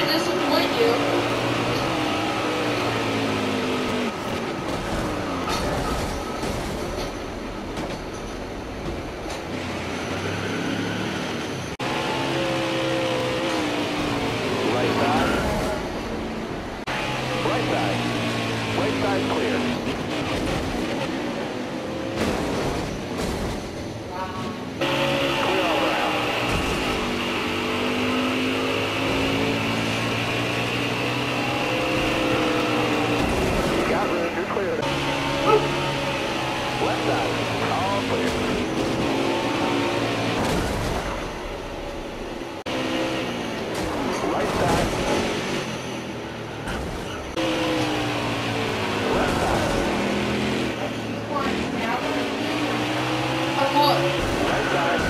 to disappoint you. Right side. Right side. Right side clear. Right side.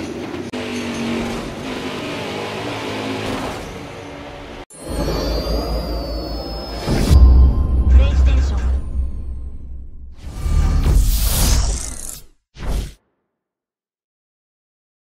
time.